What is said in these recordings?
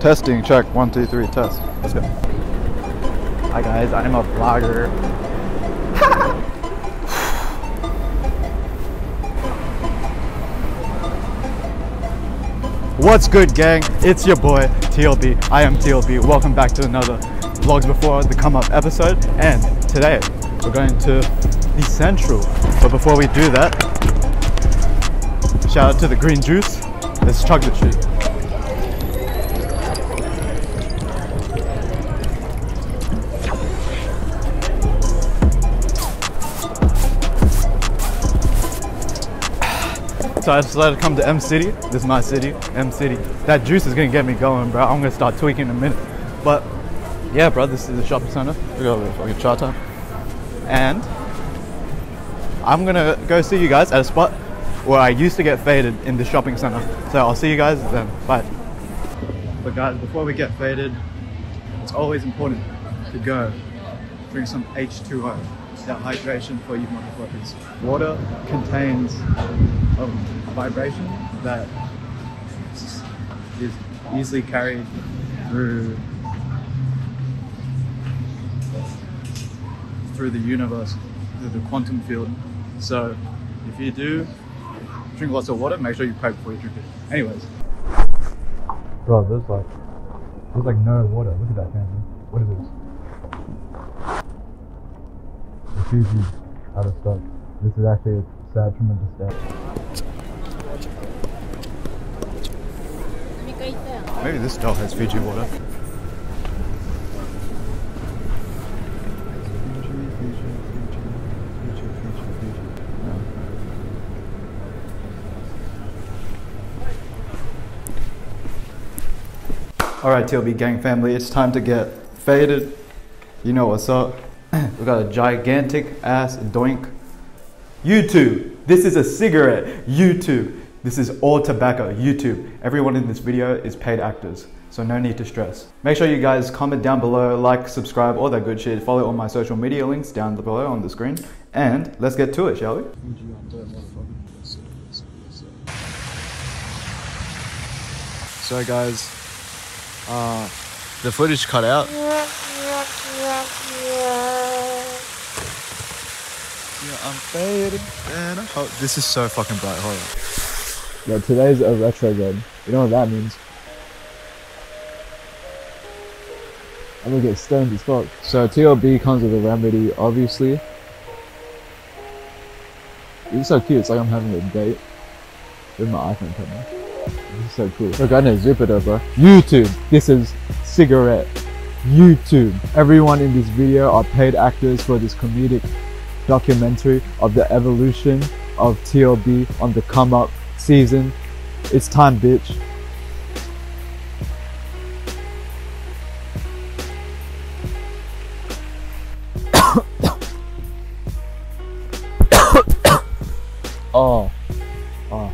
Testing, check. One, two, three, test. Let's go. Hi guys, I'm a vlogger. What's good, gang? It's your boy TLB. I am TLB. Welcome back to another Vlogs Before the Come Up episode. And today we're going to the Central. But before we do that, shout out to the green juice. Let's chug the shit. So I decided to come to M City. This is my city, M City. That juice is gonna get me going, bro. I'm gonna start tweaking in a minute. But yeah, bro, this is the shopping center. We got a fucking charter. And I'm gonna go see you guys at a spot where I used to get faded in the shopping center. So I'll see you guys then. Bye. But guys, before we get faded, it's always important to go drink some H2O. That hydration for you motherfuckers. Water contains a vibration that is easily carried through through the universe, through the quantum field. So if you do drink lots of water, make sure you pray before you drink it. Anyways. Bro, there's like there's like no water. Look at that candy. What is this? The Fiji's out of stock. This is actually a sad, Maybe this dog has Fiji water. Alright, TLB gang family, it's time to get faded. You know what's up. we got a gigantic ass doink. YouTube, this is a cigarette. YouTube, this is all tobacco. YouTube, everyone in this video is paid actors, so no need to stress. Make sure you guys comment down below, like, subscribe, all that good shit. Follow all my social media links down below on the screen. And let's get to it, shall we? So guys, uh, the footage cut out. Yeah, I'm faded and I hope this is so fucking bright. Hold on. Yo, today's a retrograde. You know what that means? I'm gonna get stoned as fuck. So TLB comes with a remedy, obviously. It's so cute, it's like I'm having a date with my iPhone camera. This is so cool. Look, I know Jupiter, bro. YouTube, this is cigarette. YouTube. Everyone in this video are paid actors for this comedic documentary of the evolution of TLB on the come up season. It's time, bitch. oh, oh.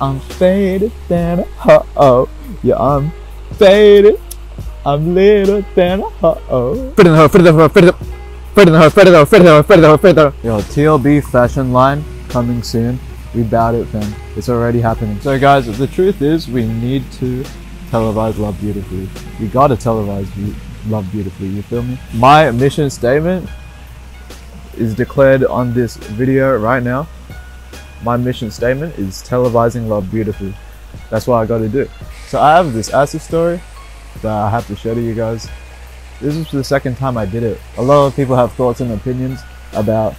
I'm faded than a ho-oh. Yeah, I'm faded. I'm little than a ho-oh. Fit in the ho, fit in the ho, fit in the ho. Yo, TLB fashion line coming soon. We bout it, fam. It's already happening. So, guys, the truth is, we need to televise Love Beautifully. We gotta televise Be- Love Beautifully. You feel me? My mission statement is declared on this video right now my mission statement is televising love beautifully. That's what I got to do. So I have this acid story that I have to share to you guys. This is the second time I did it. A lot of people have thoughts and opinions about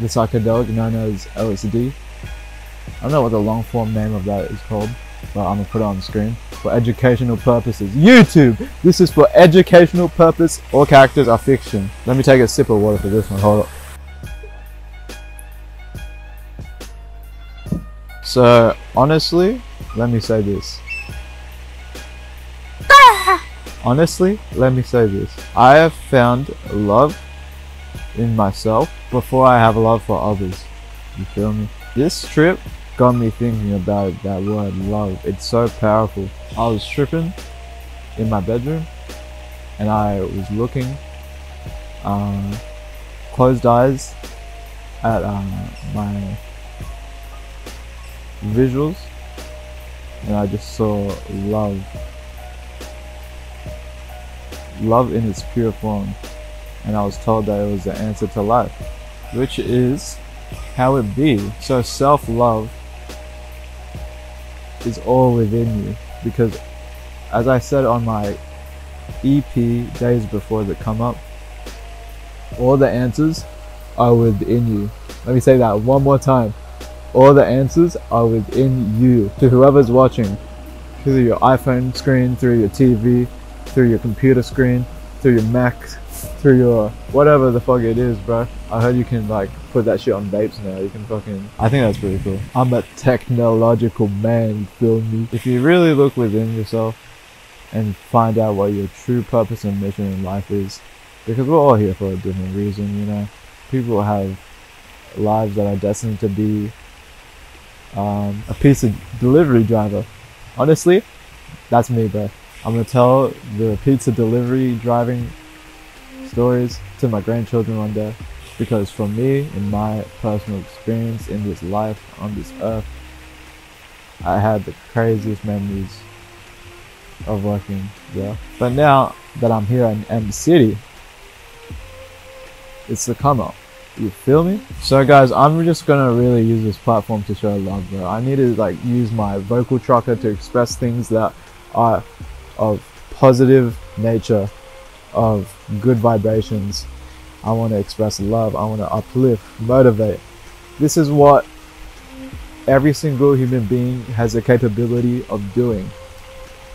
the psychedelic known as LSD. I don't know what the long form name of that is called, but I'm gonna put it on the screen for educational purposes. YouTube! This is for educational purpose. All characters are fiction. Let me take a sip of water for this one. Hold up. So honestly, let me say this. Honestly, let me say this. I have found love in myself before I have love for others. You feel me? This trip got me thinking about that word love. It's so powerful. I was tripping in my bedroom and I was looking um, closed eyes at um, my visuals and I just saw love. Love in its pure form. And I was told that it was the answer to life, which is how it be. So self love is all within you because as I said on my EP days before that come up, all the answers are within you. Let me say that one more time. All the answers are within you. To whoever's watching, through your iPhone screen, through your TV, through your computer screen, through your Mac, through your whatever the fuck it is, bro. I heard you can like put that shit on vapes now. You can fucking. I think that's pretty cool. I'm a technological man, feel me? If you really look within yourself and find out what your true purpose and mission in life is, because we're all here for a different reason, you know. People have lives that are destined to be um, a of delivery driver. Honestly, that's me, bro. I'm gonna tell the pizza delivery driving stories to my grandchildren one day because for me, in my personal experience in this life on this earth, I had the craziest memories of working there. But now that I'm here in M City, it's the come up. You feel me? So guys, I'm just gonna really use this platform to show love, bro. I need to like use my vocal chakra to express things that are of positive nature, of good vibrations. I want to express love. I want to uplift, motivate. This is what every single human being has the capability of doing.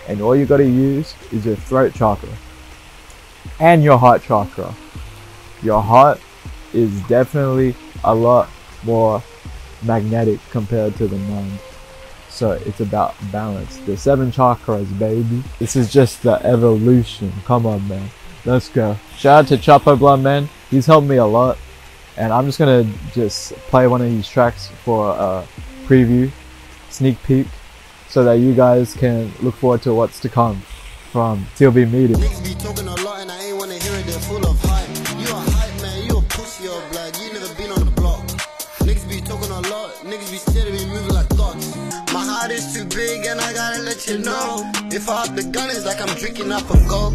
And all you got to use is your throat chakra and your heart chakra. Your heart is definitely a lot more magnetic compared to the mind. So it's about balance. The seven chakras, baby. This is just the evolution. Come on, man. Let's go. Shout out to Chapo Blood, man. He's helped me a lot. And I'm just gonna just play one of these tracks for a preview, sneak peek, so that you guys can look forward to what's to come from TLB Media. Niggas be talking a lot. Niggas be steady be moving like. Heart is too big and I gotta let you know. If I up the gun, it's like I'm drinking up a gold.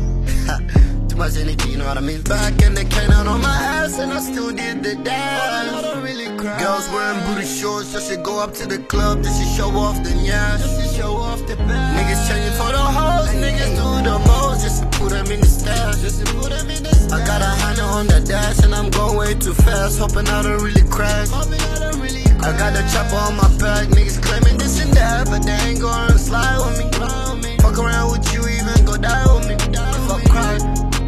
Too much energy, you know what I mean? Back and they came out on my ass and I still did the dance. I don't really cry. Girls wearing booty shorts, just should go up to the club, just to show off the yes. Just to show off the back. Niggas changing for the hoes, niggas do the most, just to put them in the stash. Just to put them in the stash. I got a hundred on the dash and I'm going way too fast, hoping I don't really crash. Hoping I don't really crash. I got chopper on my back, niggas claiming this and that, but they ain't gonna slide with me. Fuck around with you, even go die with me. If I cry,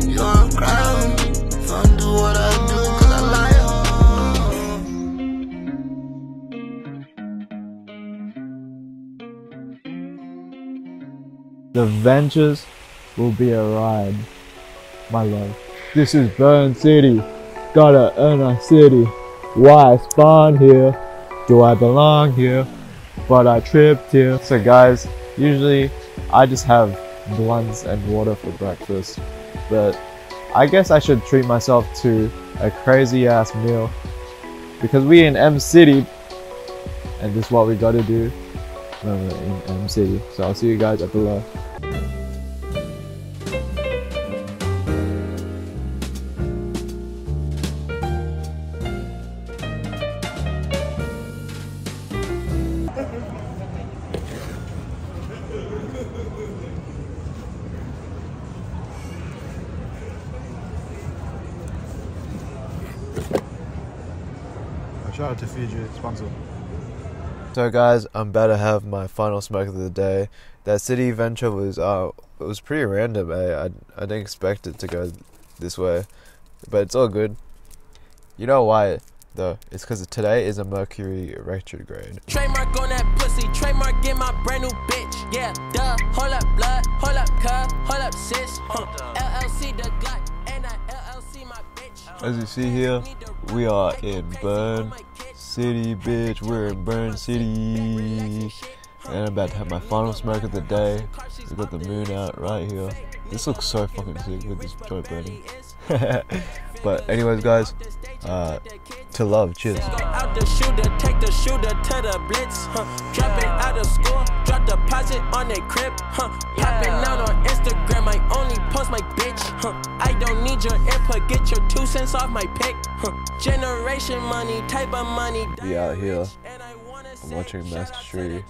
you don't cry with me. If I do what I do, cause I like The ventures will be a ride, my love. This is Burn City. Gotta earn a city. Why spawn here? Do I belong here? But I tripped here. So guys, usually I just have blunts and water for breakfast. But I guess I should treat myself to a crazy ass meal. Because we in M City and this is what we gotta do when we're in M City. So I'll see you guys at below. Shout out to Fiji, sponsor. So guys, I'm about to have my final smoke of the day. That city venture was uh it was pretty random. Eh? I I didn't expect it to go this way, but it's all good. You know why though? It's because today is a Mercury retrograde. Trademark on that pussy, trademark in my brand new bitch. Yeah, duh. Hold up, blood. Hold up, cuz. Hold up, sis. Huh. LLC the Glock, and I LLC my bitch. As you see here, we are in Burn City, bitch. We're in Burn City. And I'm about to have my final smoke of the day. We got the moon out right here. This looks so fucking sick with this joint burning. But anyways, guys, uh, to love. Cheers. Go out the shooter, take the shooter to the blitz, huh? Dropping out of school, drop deposit on their crib, huh? Popping out on Instagram, I only post my bitch, huh? I don't need your input, get your two cents off my pick, huh? Generation money, type of money. We out here. Watching Master Tree.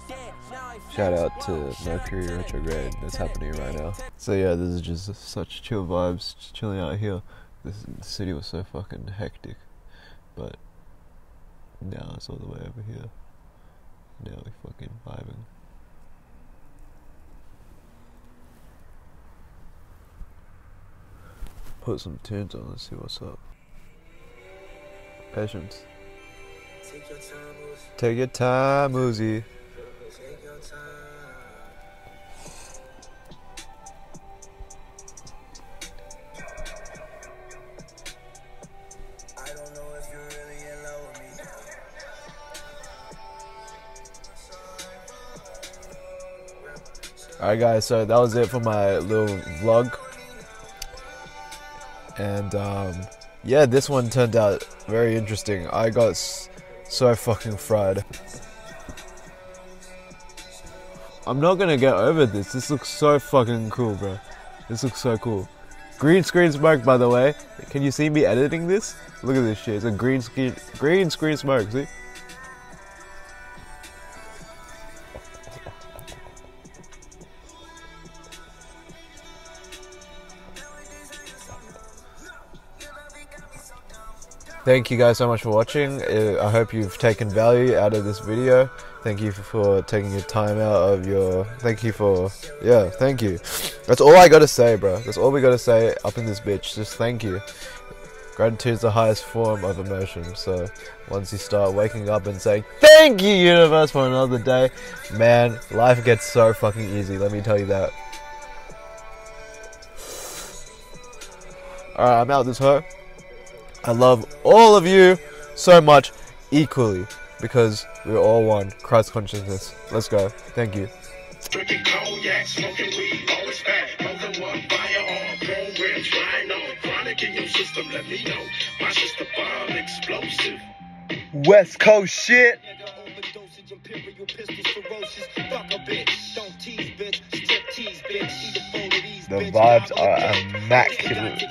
Shout out to Mercury retrograde that's happening right now. So yeah, this is just such chill vibes, chilling out here. This city was so fucking hectic, but now it's all the way over here. Now we fucking vibing. Put some tunes on. Let's see what's up. Patience. Take your time, Uzi. Alright, guys, so that was it for my little vlog. And, um, yeah, this one turned out very interesting. I got so fucking fried. I'm not gonna get over this. This looks so fucking cool, bro. This looks so cool. Green screen smoke, by the way. Can you see me editing this? Look at this shit. It's a green screen, green screen smoke. See? Thank you guys so much for watching. I hope you've taken value out of this video. Thank you for, for taking your time out of your. Thank you for. Yeah, thank you. That's all I gotta say, bro. That's all we gotta say up in this bitch. Just thank you. Gratitude is the highest form of emotion. So once you start waking up and saying, Thank you, universe, for another day, man, life gets so fucking easy. Let me tell you that. Alright, I'm out this hoe. I love all of you so much equally because we're all one. Christ consciousness. Let's go. Thank you. Drinking cognac, smoking weed, always fat. More than one firearm, chrome rims, rhino. Chronic in your system, let me know. My sister bomb explosive. West Coast shit. Overdosage, imperial pistols, ferocious. Fuck a bitch. Don't tease, bitch. Strip tease, bitch. Eat a bowl of these, The vibes are immaculate.